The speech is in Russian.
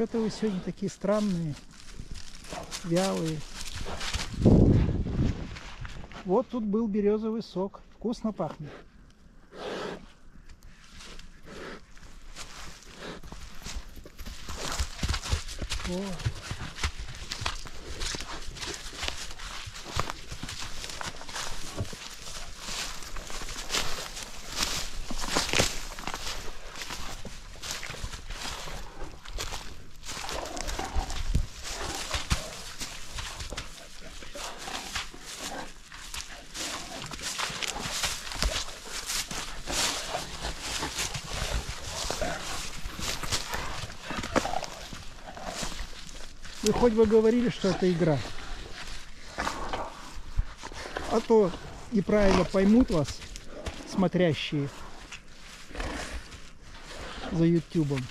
Что-то вы сегодня такие странные, вялые. Вот тут был березовый сок. Вкусно пахнет. О. Вы хоть бы говорили, что это игра. А то неправильно поймут вас, смотрящие за ютубом.